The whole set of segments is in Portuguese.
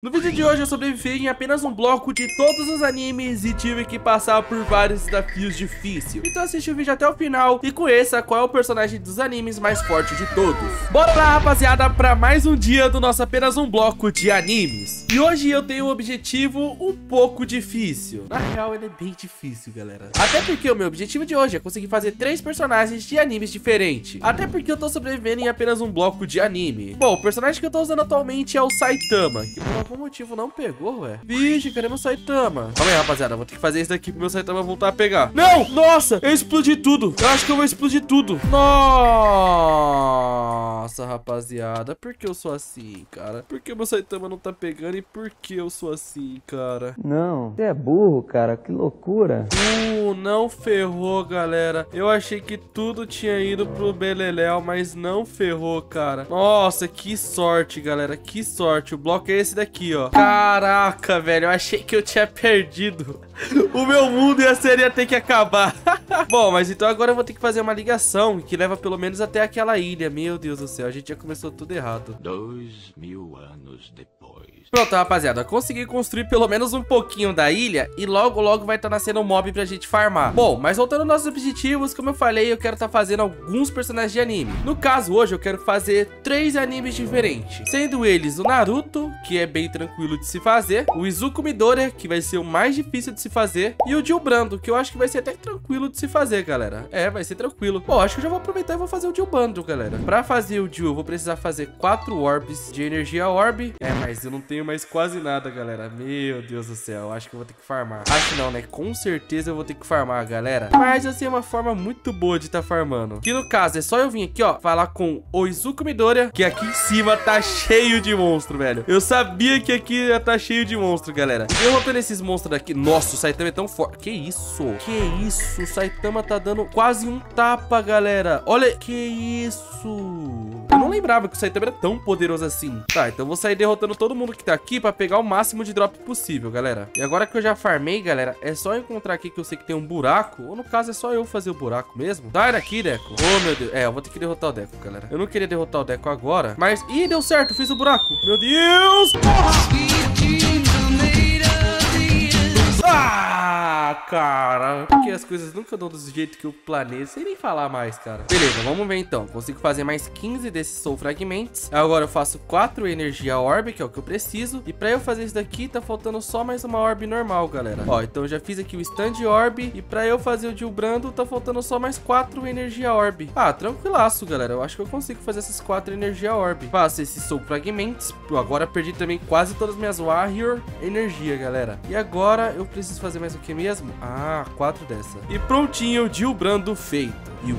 No vídeo de hoje eu sobrevivi em apenas um bloco de todos os animes e tive que passar por vários desafios difíceis. Então assiste o vídeo até o final e conheça qual é o personagem dos animes mais forte de todos. Bora lá rapaziada para mais um dia do nosso apenas um bloco de animes. E hoje eu tenho um objetivo um pouco difícil. Na real ele é bem difícil galera. Até porque o meu objetivo de hoje é conseguir fazer três personagens de animes diferentes. Até porque eu tô sobrevivendo em apenas um bloco de anime. Bom, o personagem que eu tô usando atualmente é o Saitama. Que algum motivo não pegou, ué. Vixe, cadê meu Saitama? Calma aí, rapaziada. Vou ter que fazer isso daqui pro meu Saitama voltar a pegar. Não! Nossa! Eu explodi tudo. Eu acho que eu vou explodir tudo. Nossa, rapaziada. Por que eu sou assim, cara? Por que meu Saitama não tá pegando e por que eu sou assim, cara? Não, você é burro, cara. Que loucura. Não ferrou, galera. Eu achei que tudo tinha ido pro Beleléu, mas não ferrou, cara. Nossa, que sorte, galera. Que sorte. O bloco é esse daqui aqui, ó. Caraca, velho, eu achei que eu tinha perdido. O meu mundo ia ter que acabar. Bom, mas então agora eu vou ter que fazer uma ligação que leva pelo menos até aquela ilha. Meu Deus do céu, a gente já começou tudo errado. Dois mil anos depois. Pronto, rapaziada, consegui construir pelo menos um pouquinho da ilha e logo, logo vai estar tá nascendo um mob pra gente farmar. Bom, mas voltando aos nossos objetivos, como eu falei, eu quero estar tá fazendo alguns personagens de anime. No caso, hoje eu quero fazer três animes diferentes, sendo eles o Naruto, que é bem tranquilo de se fazer, o Izuku Midoriya, que vai ser o mais difícil de se fazer, e o Jill Brando, que eu acho que vai ser até tranquilo de se fazer, galera. É, vai ser tranquilo. Bom, acho que eu já vou aproveitar e vou fazer o Jill Brando, galera. Pra fazer o Jill, eu vou precisar fazer quatro orbs de energia orb. É, mas eu não tenho mais quase nada, galera. Meu Deus do céu, acho que eu vou ter que farmar. Acho não, né? Com certeza eu vou ter que farmar, galera. Mas assim é uma forma muito boa de estar tá farmando. Que no caso, é só eu vir aqui, ó, falar com o Izuku Midoriya, que aqui em cima tá cheio de monstro, velho. Eu sabia que aqui ia tá cheio de monstro, galera. Derrotando esses monstros daqui. Nossa, o Saitama é tão forte. Que isso? Que isso? Saitama tá dando quase um tapa, galera. Olha, que isso? Eu não lembrava que o Saitama era tão poderoso assim. Tá, então eu vou sair derrotando todo mundo que tá aqui pra pegar o máximo de drop possível, galera. E agora que eu já farmei, galera, é só encontrar aqui que eu sei que tem um buraco. Ou no caso é só eu fazer o buraco mesmo. Sai daqui, Deco. Oh, meu Deus. É, eu vou ter que derrotar o Deco, galera. Eu não queria derrotar o Deco agora, mas... Ih, deu certo, fiz o buraco. Meu Deus! Porra! Ah, cara. Porque as coisas nunca dão do jeito que eu planejo. Sem nem falar mais, cara. Beleza, vamos ver então. Consigo fazer mais 15 desses Soul Fragments. Agora eu faço 4 Energia Orb, que é o que eu preciso. E pra eu fazer isso daqui, tá faltando só mais uma Orb normal, galera. Ó, então eu já fiz aqui o Stand Orb. E pra eu fazer o Jill Brando, tá faltando só mais 4 Energia Orb. Ah, tranquilaço, galera. Eu acho que eu consigo fazer essas 4 Energia Orb. Faço esses Soul Fragments. Agora perdi também quase todas as minhas Warrior Energia, galera. E agora eu preciso fazer mais o que mesmo? Ah, quatro dessa. E prontinho, Jill Brando feito. E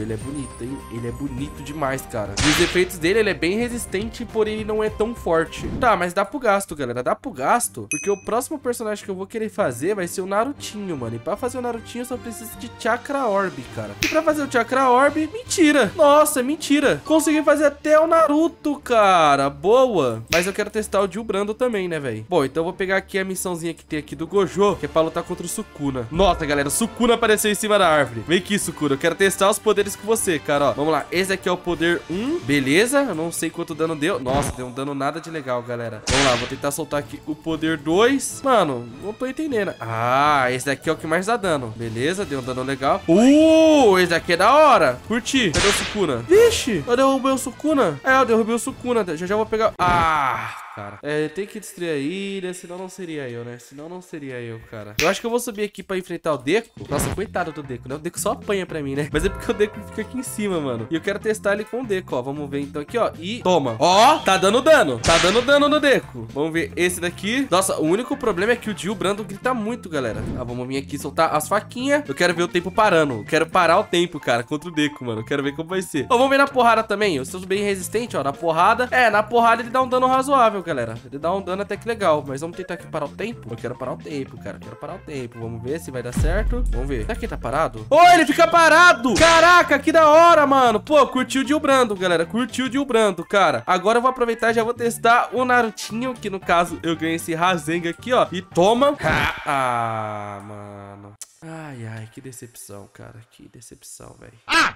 ele é bonito, hein? Ele é bonito demais, cara. E os efeitos dele, ele é bem resistente, porém ele não é tão forte. Tá, mas dá pro gasto, galera. Dá pro gasto, porque o próximo personagem que eu vou querer fazer vai ser o Narutinho, mano. E pra fazer o Narutinho, eu só preciso de Chakra Orb, cara. E pra fazer o Chakra Orb, mentira. Nossa, mentira. Consegui fazer até o Naruto, cara. Boa. Mas eu quero testar o Jill Brando também, né, velho? Bom, então eu vou pegar aqui a missãozinha que tem aqui do Gojo, que é pra lutar contra o Sukuna. Nossa, galera, Sukuna apareceu em cima da árvore. Vem aqui, Sukuna. Eu quero testar os poderes com você, cara, ó. Vamos lá. Esse aqui é o poder 1. Beleza. Eu não sei quanto dano deu. Nossa, deu um dano nada de legal, galera. Vamos lá, vou tentar soltar aqui o poder 2. Mano, não tô entendendo. Ah, esse daqui é o que mais dá dano. Beleza, deu um dano legal. Uh, esse daqui é da hora. Curti. Cadê o Sukuna? Vixe, eu derrubei o Sukuna. É, eu derrubei o Sukuna. Já já vou pegar... Ah cara. É, tem que destruir a ilha, senão não seria eu, né? Senão não seria eu, cara. Eu acho que eu vou subir aqui pra enfrentar o Deco. Nossa, coitado do Deco, né? O Deco só apanha pra mim, né? Mas é porque o Deco fica aqui em cima, mano. E eu quero testar ele com o Deco, ó. Vamos ver então aqui, ó. E toma. Ó, tá dando dano. Tá dando dano no Deco. Vamos ver esse daqui. Nossa, o único problema é que o Jill Brando grita muito, galera. Tá, vamos vir aqui soltar as faquinhas. Eu quero ver o tempo parando. Eu quero parar o tempo, cara, contra o Deco, mano. Eu quero ver como vai ser. Ó, vamos ver na porrada também. Eu sou bem resistente, ó. Na porrada. É, na porrada ele dá um dano razoável, galera. Ele dá um dano até que legal. Mas vamos tentar aqui parar o tempo. Eu quero parar o tempo, cara. Quero parar o tempo. Vamos ver se vai dar certo. Vamos ver. Será que ele tá parado? Oh, ele fica parado! Caraca, que da hora, mano. Pô, curtiu o Brando, galera. Curtiu o Brando, cara. Agora eu vou aproveitar e já vou testar o Narutinho, que no caso eu ganhei esse Rasenga aqui, ó. E toma. Ah, mano. Ai, ai, que decepção, cara. Que decepção, velho. Ah,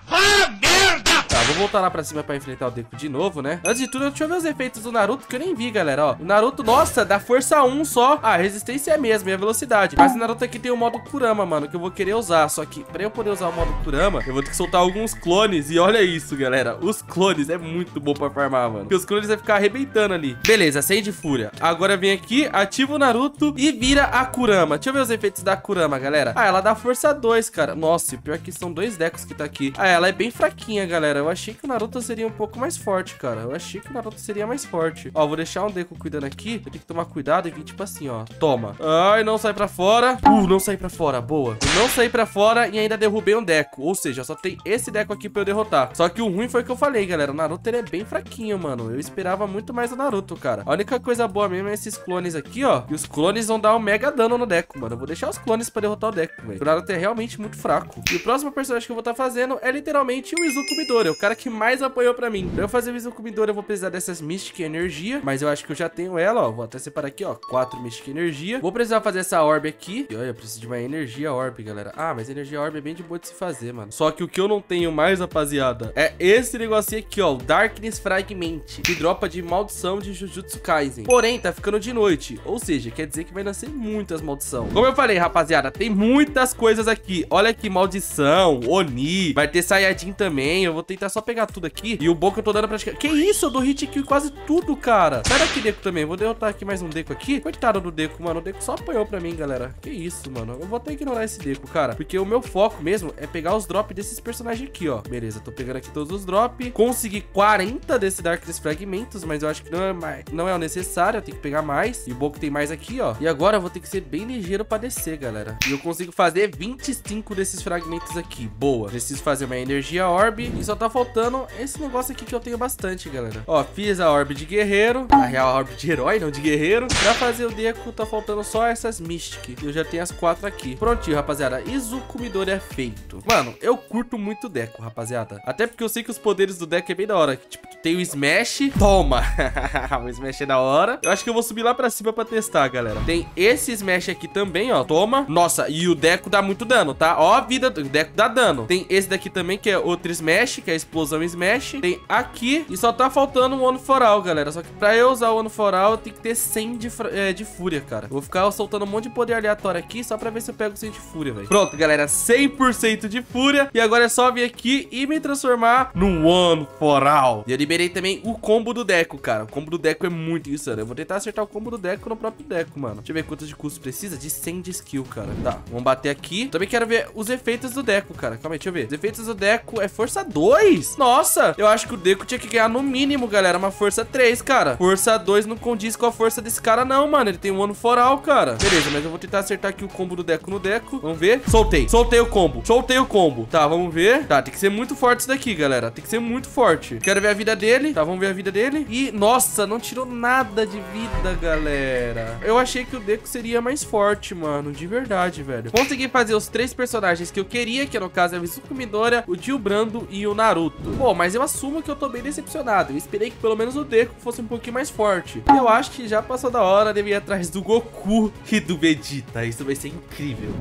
meu Tá, vou voltar lá pra cima pra enfrentar o Deku de novo, né? Antes de tudo, deixa eu ver os efeitos do Naruto, que eu nem vi, galera, ó. O Naruto, nossa, dá força 1 só. Ah, a resistência é a mesma e a velocidade. Mas o Naruto aqui tem o modo Kurama, mano, que eu vou querer usar. Só que pra eu poder usar o modo Kurama, eu vou ter que soltar alguns clones. E olha isso, galera. Os clones é muito bom pra farmar, mano. Porque os clones vai ficar arrebentando ali. Beleza, de Fúria. Agora vem aqui, ativa o Naruto e vira a Kurama. Deixa eu ver os efeitos da Kurama, galera. Ah, ela dá força 2, cara. Nossa, pior que são dois decos que tá aqui. Ah, ela é bem fraquinha, galera. Eu achei que o Naruto seria um pouco mais forte, cara. Eu achei que o Naruto seria mais forte. Ó, vou deixar um Deku cuidando aqui. Eu tenho que tomar cuidado e vir tipo assim, ó. Toma. Ai, não sai pra fora. Uh, não sai pra fora. Boa. Eu não saí pra fora e ainda derrubei um Deco. Ou seja, só tem esse Deco aqui pra eu derrotar. Só que o ruim foi o que eu falei, galera. O Naruto, ele é bem fraquinho, mano. Eu esperava muito mais do Naruto, cara. A única coisa boa mesmo é esses clones aqui, ó. E os clones vão dar um mega dano no Deco, mano. Eu vou deixar os clones pra derrotar o Deco, velho. O Naruto é realmente muito fraco. E o próximo personagem que eu vou estar tá fazendo é literalmente o Izuku Midori. O cara que mais apoiou pra mim. Pra eu fazer o Izuku Midori, eu vou precisar dessas Mystic Energia. Mas eu acho que eu já tenho ela, ó. Vou até separar aqui, ó. Quatro Mystic Energia. Vou precisar fazer essa Orb aqui. E olha, eu preciso de uma Energia Orb, galera. Ah, mas Energia Orb é bem de boa de se fazer, mano. Só que o que eu não tenho mais, rapaziada, é esse negocinho aqui, ó. O Darkness Fragment. Que dropa de maldição de Jujutsu Kaisen. Porém, tá ficando de noite. Ou seja, quer dizer que vai nascer muitas maldição. Como eu falei, rapaziada, tem muitas coisas aqui. Olha aqui, maldição, Oni. Vai ter Sayajin também. Eu vou tentar só pegar tudo aqui. E o bom que eu tô dando pra... Que isso? Eu dou hit kill quase tudo, cara. Sai daqui, Deco, também. Vou derrotar aqui mais um Deco aqui. Coitado do Deco, mano. O Deco só apanhou pra mim, galera. Que isso, mano. Eu vou até ignorar esse Deco, cara. Porque o meu foco mesmo é pegar os drops desses personagens aqui, ó. Beleza, tô pegando aqui todos os drops. Consegui 40 desse Darkness Fragmentos, mas eu acho que não é, mais, não é o necessário. Eu tenho que pegar mais. E o bom que tem mais aqui, ó. E agora eu vou ter que ser bem ligeiro pra descer, galera. E eu consigo fazer 25 desses fragmentos aqui. Boa. Preciso fazer uma energia orb. E só tá faltando esse negócio aqui que eu tenho bastante, galera. Ó, fiz a orb de guerreiro. Na real, a orb de herói, não de guerreiro. Pra fazer o Deco, tá faltando só essas Mystic. Eu já tenho as quatro aqui. Prontinho, rapaziada. Izuku Midori é feito. Mano, eu curto muito o Deco, rapaziada. Até porque eu sei que os poderes do Deco é bem da hora. Tipo, tem o Smash. Toma. o Smash é da hora. Eu acho que eu vou subir lá pra cima pra testar, galera. Tem esse Smash aqui também, ó. Toma. Nossa, e o Deco dá muito dano, tá? Ó a vida do Deco dá dano. Tem esse daqui também, que é outro Smash, que é a explosão Smash. Tem aqui. E só tá faltando um Ono Foral, galera. Só que pra eu usar o Ono Foral, eu tenho que ter 100 de, é, de fúria, cara. Vou ficar soltando um monte de poder aleatório aqui, só pra ver se eu pego 100 de fúria, velho. Pronto, galera. 100% de fúria. E agora é só vir aqui e me transformar num Ono Foral. E eu liberei também o combo do Deco, cara. O combo do Deco é muito insano. Eu vou tentar acertar o combo do Deco no próprio Deco, mano. Deixa eu ver quantos de custo precisa. De 100 de skill, cara. Tá, vamos bater aqui. Também quero ver os efeitos do Deco, cara. Calma aí, deixa eu ver. Os efeitos do Deco é força 2. Nossa, eu acho que o Deco tinha que ganhar no mínimo, galera, uma força 3, cara. Força 2 não condiz com a força desse cara, não, mano. Ele tem um ano foral, cara. Beleza, mas eu vou tentar acertar aqui o combo do Deco no Deco. Vamos ver. Soltei. Soltei o combo. Soltei o combo. Tá, vamos ver. Tá, tem que ser muito forte isso daqui, galera. Tem que ser muito forte. Quero ver a vida dele. Tá, vamos ver a vida dele. E, nossa, não tirou nada de vida, galera. Eu achei que o Deco seria mais forte, mano. De verdade, velho. Consegui fazer os três personagens que eu queria, que no caso é o Izuku Midoriya, o Dio Brando e o Naruto. Pô, mas eu assumo que eu tô bem decepcionado. Eu esperei que pelo menos o Deco fosse um pouquinho mais forte. Eu acho que já passou da hora de ir atrás do Goku e do Vegeta. Isso vai ser incrível.